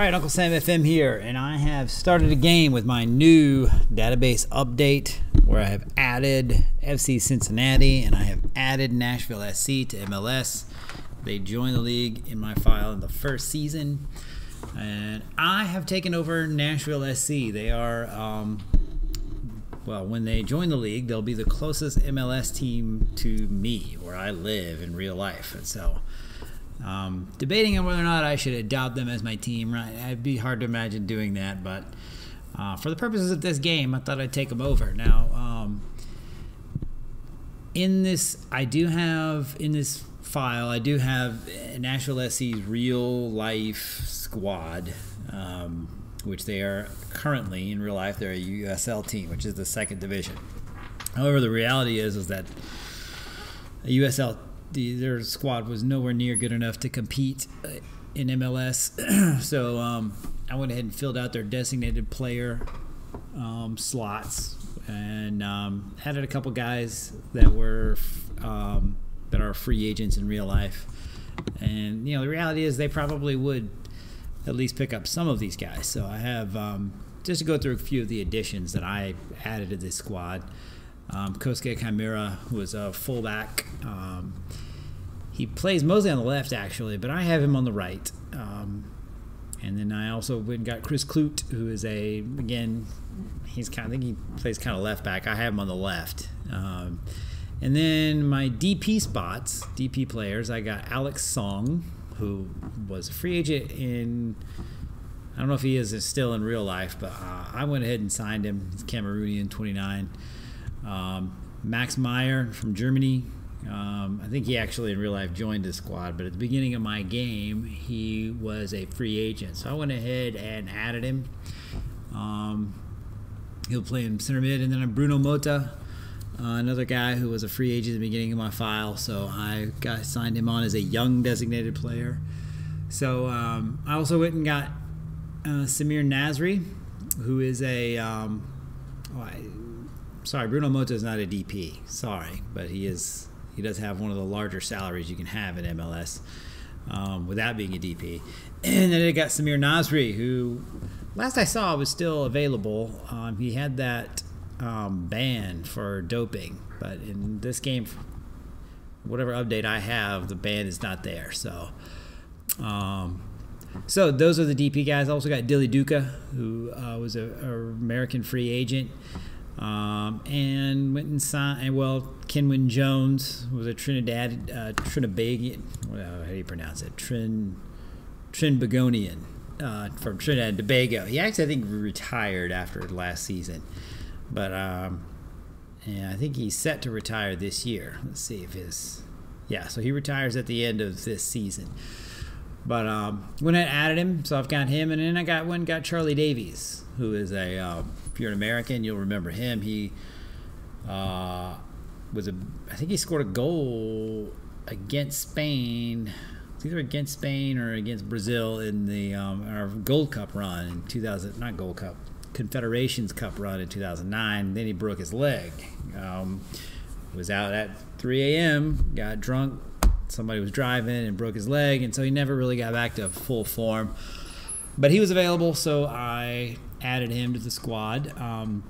right, Uncle Sam FM here, and I have started a game with my new database update where I have added FC Cincinnati and I have added Nashville SC to MLS. They joined the league in my file in the first season, and I have taken over Nashville SC. They are, um, well, when they join the league, they'll be the closest MLS team to me, where I live in real life, and so. Um, debating on whether or not I should adopt them as my team. Right, it'd be hard to imagine doing that, but uh, for the purposes of this game, I thought I'd take them over. Now, um, in this, I do have in this file, I do have Nashville SC's real life squad, um, which they are currently in real life. They're a USL team, which is the second division. However, the reality is is that a USL the, their squad was nowhere near good enough to compete uh, in MLS. so um, I went ahead and filled out their designated player um, slots and um, added a couple guys that were um, that are free agents in real life. And you know the reality is they probably would at least pick up some of these guys. So I have um, just to go through a few of the additions that I added to this squad. Um, Kosuke Kimura was a fullback. Um, he plays mostly on the left, actually, but I have him on the right. Um, and then I also went and got Chris Klute, who is a again, he's kind. Of, I think he plays kind of left back. I have him on the left. Um, and then my DP spots, DP players, I got Alex Song, who was a free agent in. I don't know if he is still in real life, but uh, I went ahead and signed him. He's Cameroonian, 29. Um, Max Meyer from Germany. Um, I think he actually in real life joined the squad, but at the beginning of my game, he was a free agent. So I went ahead and added him. Um, he'll play in center mid, and then Bruno Mota, uh, another guy who was a free agent at the beginning of my file. So I got signed him on as a young designated player. So um, I also went and got uh, Samir Nasri, who is a um, oh, I, sorry, Bruno Mota is not a DP. Sorry, but he is. He does have one of the larger salaries you can have in MLS um, without being a DP. And then it got Samir Nasri, who last I saw was still available. Um, he had that um, ban for doping, but in this game, whatever update I have, the ban is not there. So. Um, so those are the DP guys. I also got Dilly Duka, who uh, was a, a American free agent. Um, and went and signed. Well, Kenwyne Jones was a Trinidad, uh, Trinibagian. How do you pronounce it? Trin, Trinbagonian uh, from Trinidad and Tobago. He actually, I think, retired after last season, but um, yeah, I think he's set to retire this year. Let's see if his yeah. So he retires at the end of this season. But um, when I added him, so I've got him, and then I got one got Charlie Davies, who is a if you're an American, you'll remember him. He uh, was a I think he scored a goal against Spain. It's either against Spain or against Brazil in the um, our Gold Cup run in 2000, not Gold Cup, Confederations Cup run in 2009. Then he broke his leg. Um, was out at 3 a.m. Got drunk, somebody was driving and broke his leg, and so he never really got back to full form. But he was available, so I added him to the squad, um,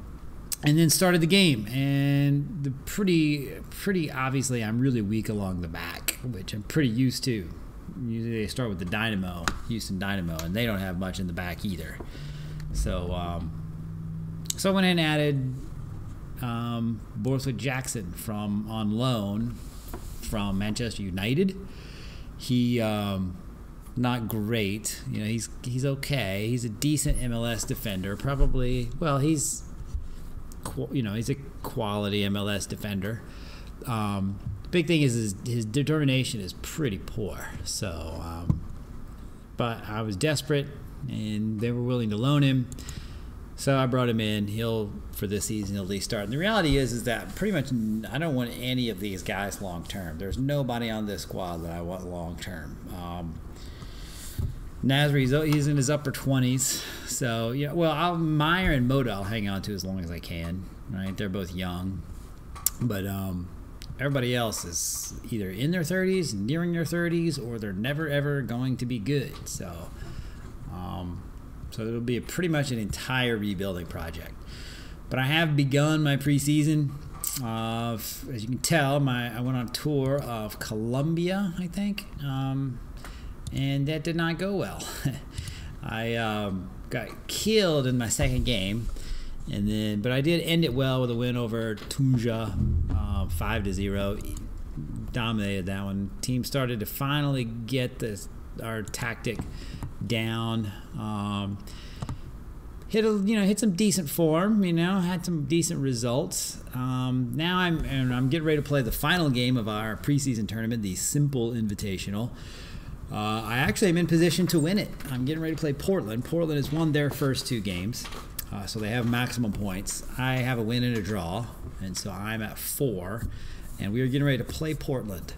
and then started the game. And the pretty, pretty obviously, I'm really weak along the back, which I'm pretty used to. Usually they start with the Dynamo, Houston Dynamo, and they don't have much in the back either. So, um, so I went and added um, Jackson from on loan from Manchester United. He um, not great. You know, he's he's okay. He's a decent MLS defender. Probably, well, he's you know he's a quality MLS defender. Um, big thing is his, his, determination is pretty poor. So, um, but I was desperate, and they were willing to loan him. So I brought him in. He'll for this season he'll at least start. And the reality is, is that pretty much I don't want any of these guys long term. There's nobody on this squad that I want long term. Um, Nasri, he's, he's in his upper 20s. So, yeah, well, I'll, Meyer and Mota I'll hang on to as long as I can, right? They're both young. But um, everybody else is either in their 30s, nearing their 30s, or they're never, ever going to be good. So, Um, so it'll be a pretty much an entire rebuilding project. But I have begun my preseason. Uh, as you can tell, my I went on a tour of Colombia, I think, um, and that did not go well. I um, got killed in my second game, and then but I did end it well with a win over Tunja, uh, five to zero. Dominated that one. Team started to finally get this our tactic down. Um, hit a, you know hit some decent form. You know had some decent results. Um, now I'm and I'm getting ready to play the final game of our preseason tournament, the Simple Invitational. Uh, I actually am in position to win it. I'm getting ready to play Portland. Portland has won their first two games, uh, so they have maximum points. I have a win and a draw, and so I'm at four, and we are getting ready to play Portland.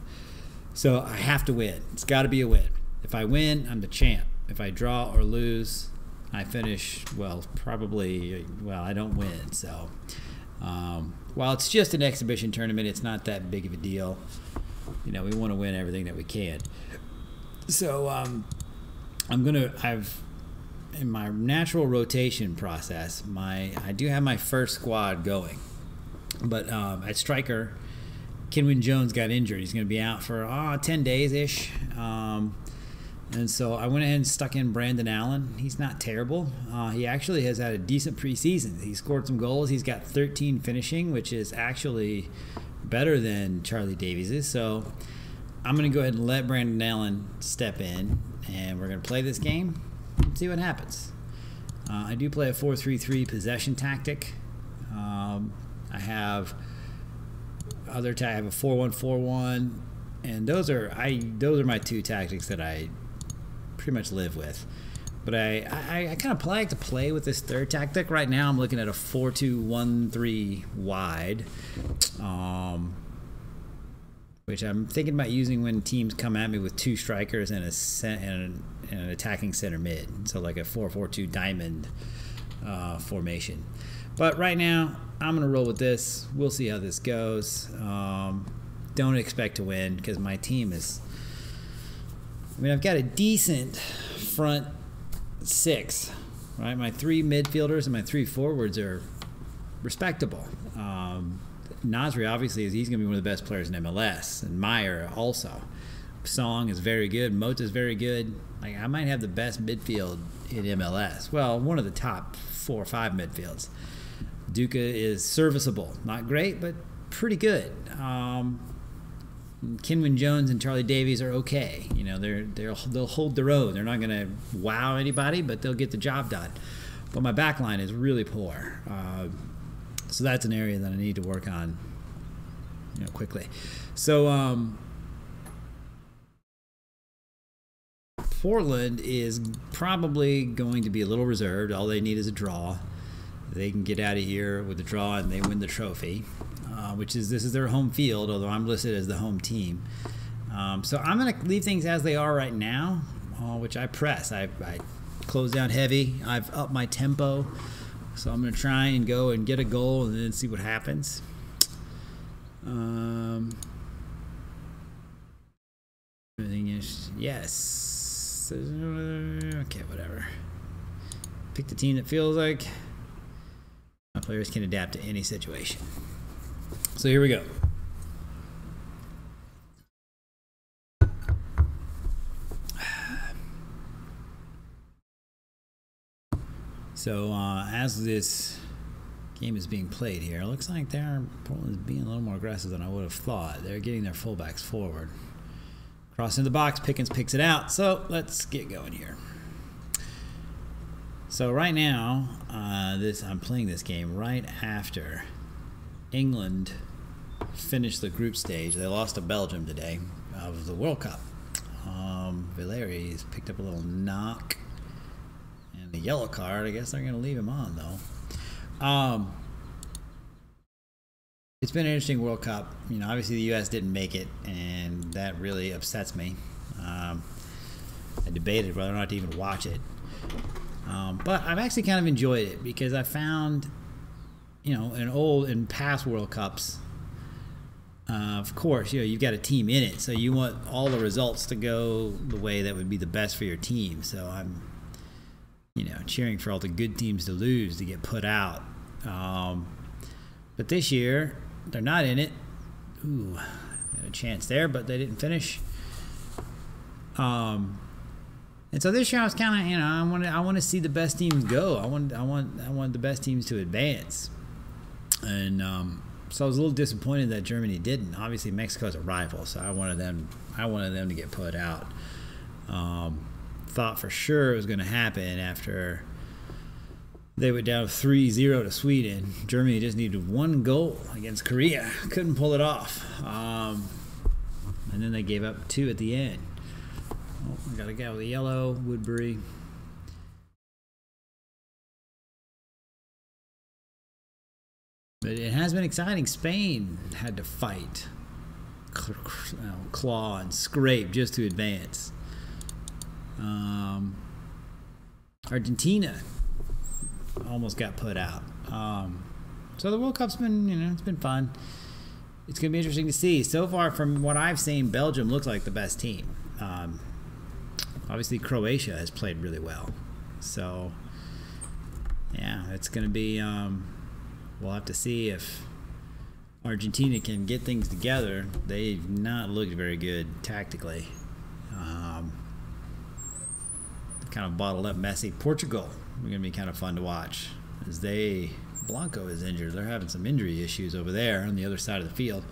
So I have to win. It's got to be a win. If I win, I'm the champ. If I draw or lose, I finish well. Probably well, I don't win. So um, while it's just an exhibition tournament, it's not that big of a deal. You know, we want to win everything that we can. So um, I'm gonna. I've in my natural rotation process. My I do have my first squad going, but um, at striker, Kenwyne Jones got injured. He's going to be out for oh, 10 days ish. Um, and so I went ahead and stuck in Brandon Allen. He's not terrible. Uh, he actually has had a decent preseason. He scored some goals. He's got 13 finishing, which is actually better than Charlie Davies's. So I'm going to go ahead and let Brandon Allen step in, and we're going to play this game and see what happens. Uh, I do play a 4 3 3 possession tactic. Um, I have other ta- I have a 4 1 4 1 and those are I those are my two tactics that I pretty much live with. But I, I, I kind of like to play with this third tactic. Right now, I'm looking at a 4 2 1 3 wide. Um, which I'm thinking about using when teams come at me with two strikers and a and an, and an attacking center mid. So like a 4-4-2 diamond uh, formation. But right now, I'm gonna roll with this. We'll see how this goes. Um, don't expect to win because my team is. I mean, I've got a decent front six, right? My three midfielders and my three forwards are respectable. Um, Nasri obviously is he's going to be one of the best players in MLS, and Meyer also. Song is very good. Mota is very good. Like I might have the best midfield in MLS. Well, one of the top four or five midfields. Duka is serviceable, not great, but pretty good. Um, Kenwyne Jones and Charlie Davies are okay. You know, they're they'll they'll hold their own. They're not going to wow anybody, but they'll get the job done. But my back line is really poor. Uh, so that's an area that I need to work on, you know, quickly. So um, Portland is probably going to be a little reserved. All they need is a draw. They can get out of here with a draw and they win the trophy, uh, which is this is their home field. Although I'm listed as the home team. Um, so I'm going to leave things as they are right now, uh, which I press. I, I close down heavy. I've upped my tempo. So I'm going to try and go and get a goal and then see what happens. Um, everything is yes. Okay, whatever. Pick the team that feels like my players can adapt to any situation. So here we go. So uh, as this game is being played here, it looks like they're Portland's being a little more aggressive than I would have thought. They're getting their fullbacks forward. Crossing the box, Pickens picks it out. So let's get going here. So right now, uh, this I'm playing this game right after England finished the group stage. They lost to Belgium today of the World Cup. Um, Villari's picked up a little knock the yellow card. I guess they're going to leave him on though. Um, it's been an interesting World Cup. You know, obviously the U.S. didn't make it, and that really upsets me. Um, I debated whether or not to even watch it, um, but I've actually kind of enjoyed it because I found, you know, in old and past World Cups, uh, of course, you know, you've got a team in it, so you want all the results to go the way that would be the best for your team. So I'm you know, cheering for all the good teams to lose to get put out. Um, but this year, they're not in it. Ooh, a chance there, but they didn't finish. Um, and so this year I was kind of, you know, I want I want to see the best teams go. I want, I want, I want the best teams to advance. And um, so I was a little disappointed that Germany didn't. Obviously, Mexico's a rival, so I wanted them, I wanted them to get put out. Um, thought for sure it was going to happen after they went down 3-0 to Sweden. Germany just needed one goal against Korea. Couldn't pull it off. Um, and then they gave up two at the end. Oh, I got a guy with a yellow, Woodbury. But it has been exciting. Spain had to fight, claw and scrape just to advance. Um, Argentina almost got put out. Um, so the World Cup's been, you know, it's been fun. It's going to be interesting to see. So far, from what I've seen, Belgium looks like the best team. Um, obviously, Croatia has played really well. So, yeah, it's going to be. Um, we'll have to see if Argentina can get things together. They've not looked very good tactically. Um, kind of bottled up messy. Portugal are going to be kind of fun to watch as they Blanco is injured. They're having some injury issues over there on the other side of the field.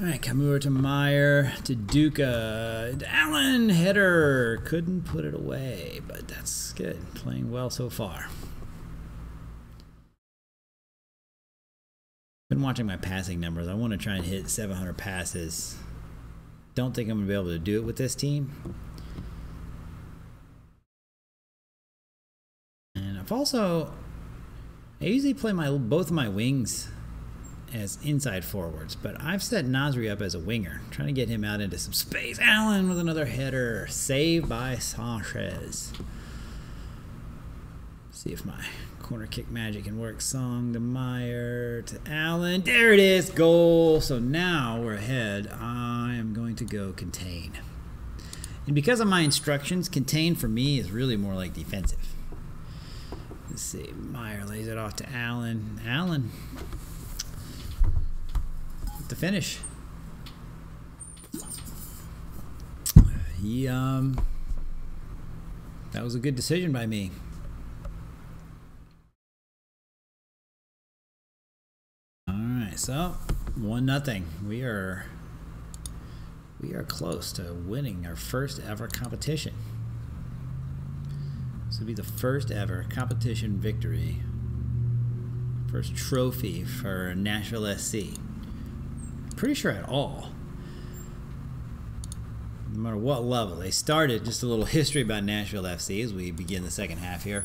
All right, Kimura to Meyer to Duka. Allen header couldn't put it away, but that's good. Playing well so far. Been watching my passing numbers. I want to try and hit 700 passes. Don't think I'm going to be able to do it with this team. I've also I usually play my both of my wings as inside forwards, but I've set Nasri up as a winger, trying to get him out into some space. Allen with another header, saved by Sanchez. See if my corner kick magic can work. Song to Meyer to Allen. There it is, goal. So now we're ahead. I am going to go contain. And because of my instructions, contain for me is really more like defensive. Let's see. Meyer lays it off to Allen. Allen. The finish. He um that was a good decision by me. All right, so one nothing. We are we are close to winning our first ever competition. This will be the first ever competition victory, first trophy for Nashville SC. Pretty sure at all. No matter what level. They started, just a little history about Nashville FC as we begin the second half here.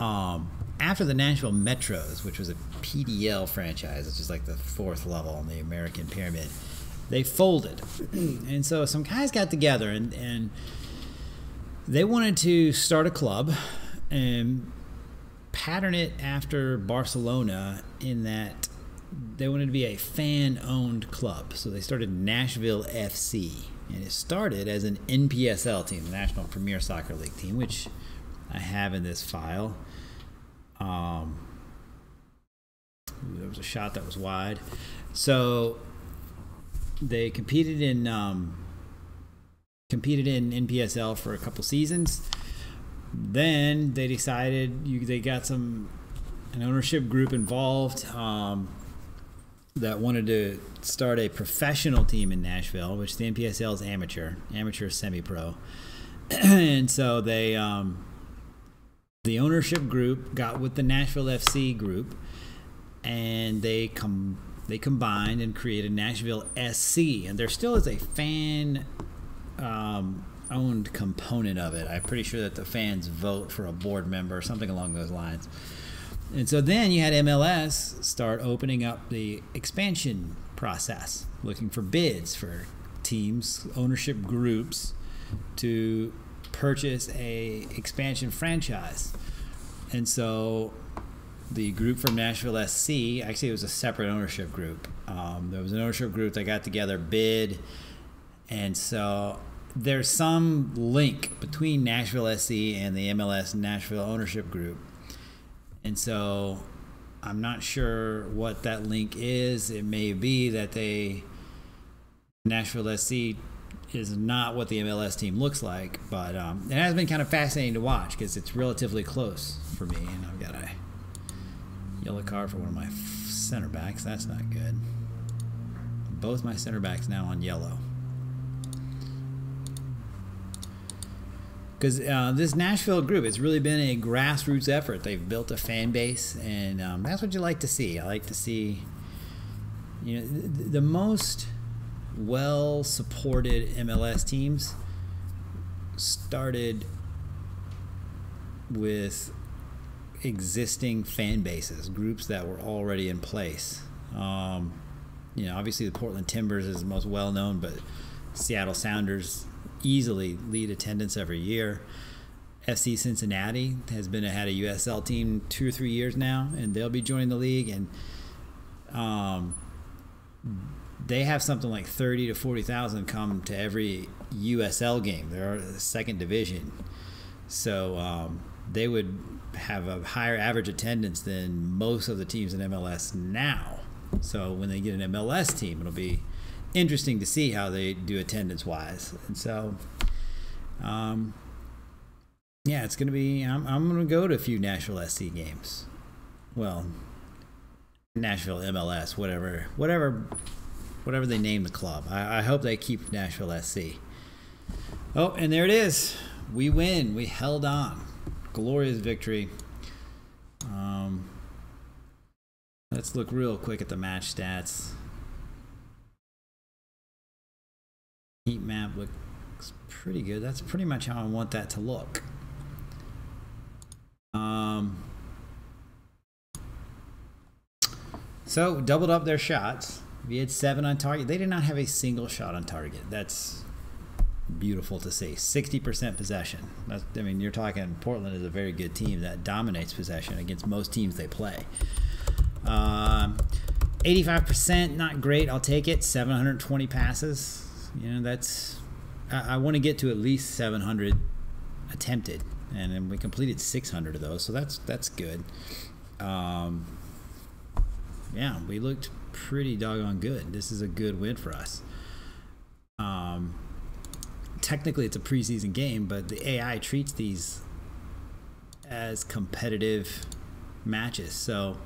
Um, after the Nashville Metros, which was a PDL franchise, which is like the fourth level on the American pyramid, they folded. and so some guys got together and, and they wanted to start a club and pattern it after Barcelona in that they wanted to be a fan owned club. So they started Nashville FC. And it started as an NPSL team, the National Premier Soccer League team, which I have in this file. Um, there was a shot that was wide. So they competed in um, competed in NPSL for a couple seasons. Then they decided you, they got some an ownership group involved um, that wanted to start a professional team in Nashville, which the NPSL is amateur, amateur semi-pro, and so they um, the ownership group got with the Nashville FC group, and they come they combined and created Nashville SC, and there still is a fan um, owned component of it. I'm pretty sure that the fans vote for a board member or something along those lines. And so then you had MLS start opening up the expansion process, looking for bids for teams, ownership groups to purchase a expansion franchise. And so the group from Nashville SC, actually it was a separate ownership group. Um, there was an ownership group that got together, bid, and so there's some link between Nashville SC and the MLS Nashville ownership group. And so I'm not sure what that link is. It may be that they Nashville SC is not what the MLS team looks like, but um, it has been kind of fascinating to watch because it's relatively close for me. And I've got a yellow card for one of my center backs. That's not good. Both my center backs now on yellow. Because uh, this Nashville group, it's really been a grassroots effort. They've built a fan base, and um, that's what you like to see. I like to see, you know, the, the most well supported MLS teams started with existing fan bases, groups that were already in place. Um, you know, obviously the Portland Timbers is the most well known, but Seattle Sounders easily lead attendance every year. FC Cincinnati has been had a USL team two or three years now, and they'll be joining the league. And um, they have something like thirty to forty thousand come to every USL game. They're second division, so um, they would have a higher average attendance than most of the teams in MLS now. So when they get an MLS team, it'll be interesting to see how they do attendance wise. And so, um, yeah, it's going to be, I'm, I'm going to go to a few Nashville SC games. Well, Nashville MLS, whatever, whatever, whatever they name the club. I, I hope they keep Nashville SC. Oh, and there it is. We win. We held on. Glorious victory. Um, let's look real quick at the match stats. Heat map looks pretty good. That's pretty much how I want that to look. Um, so doubled up their shots. We had seven on target. They did not have a single shot on target. That's beautiful to see. 60% possession. That's, I mean, you're talking Portland is a very good team that dominates possession against most teams they play. Um, 85%, not great. I'll take it. 720 passes you know that's I, I want to get to at least 700 attempted, and then we completed 600 of those, so that's that's good. Um, yeah, we looked pretty doggone good. This is a good win for us. Um, technically, it's a preseason game, but the AI treats these as competitive matches. So